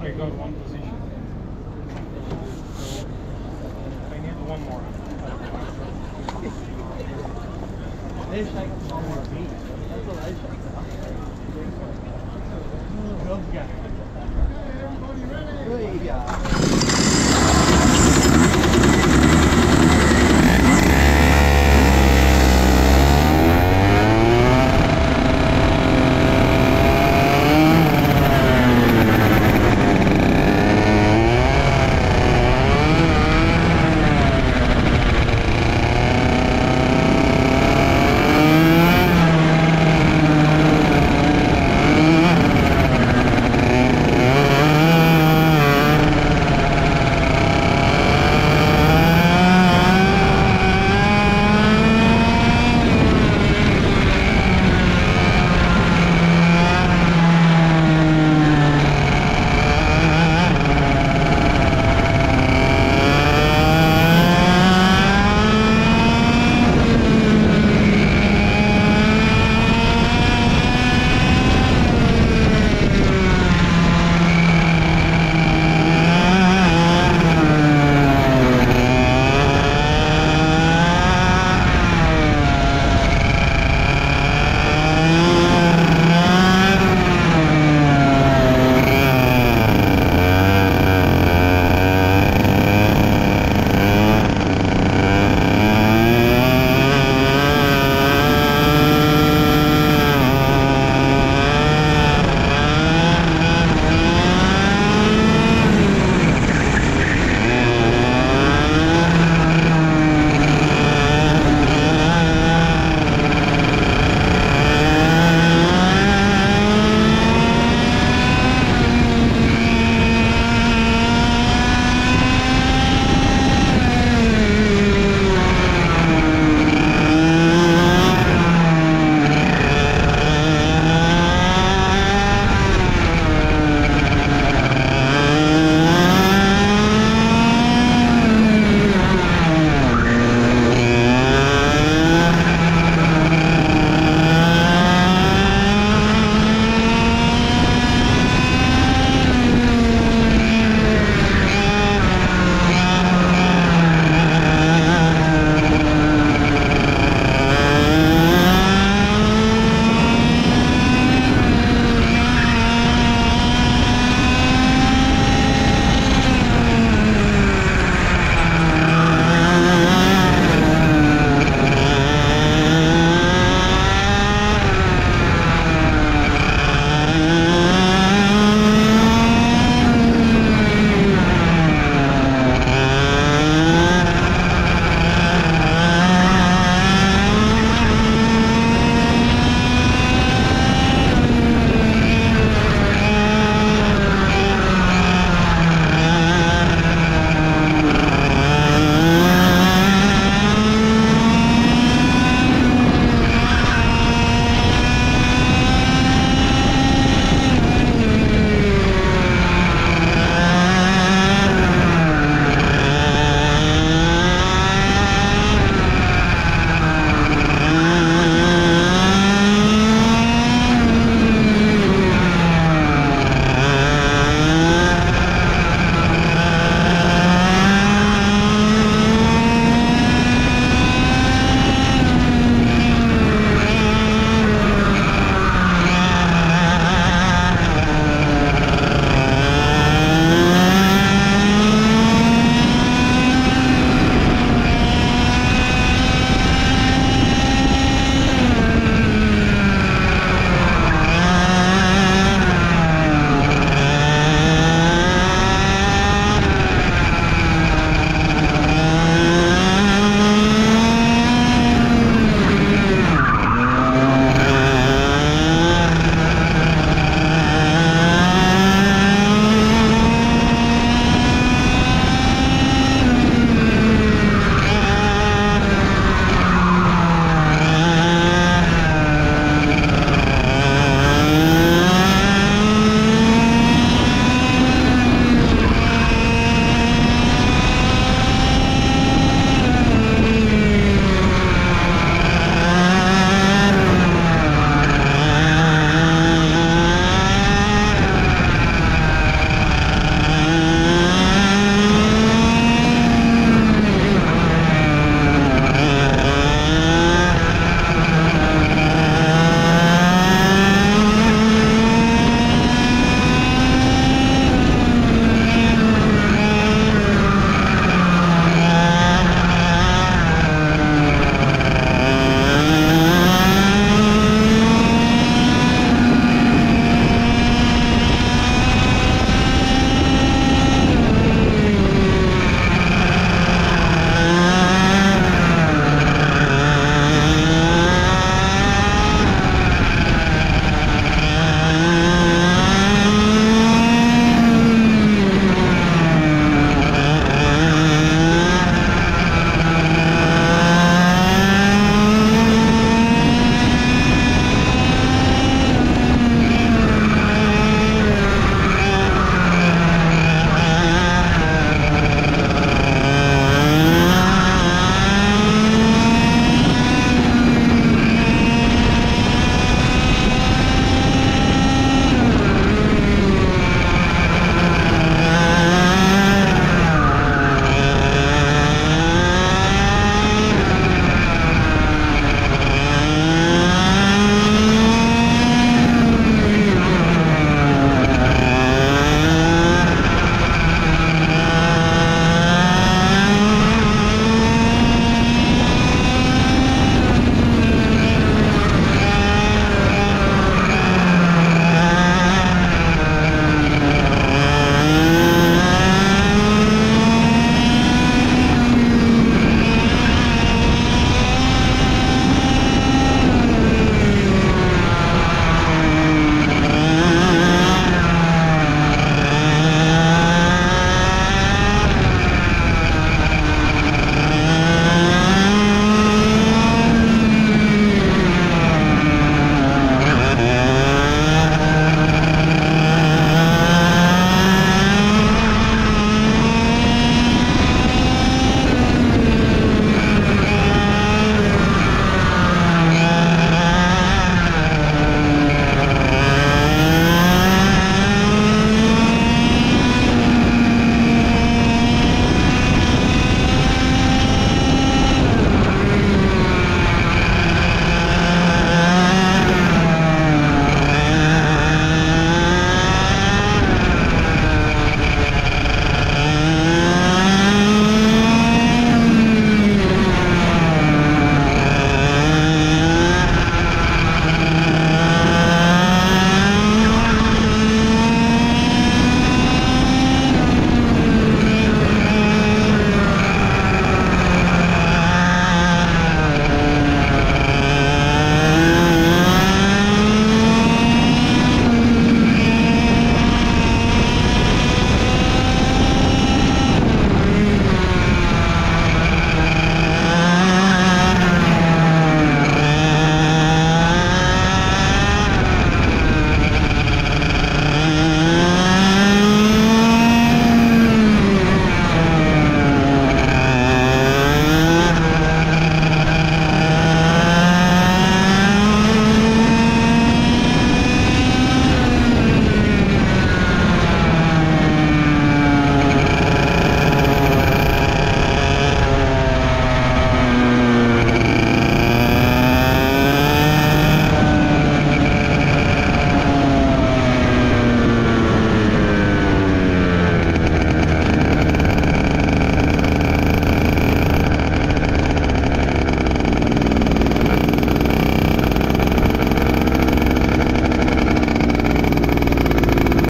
I got one position. I need one more. There's like one more beat. That's what I saw. Good guy. Good guy.